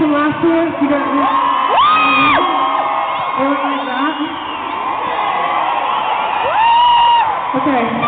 to last year? You got Or like that? Okay,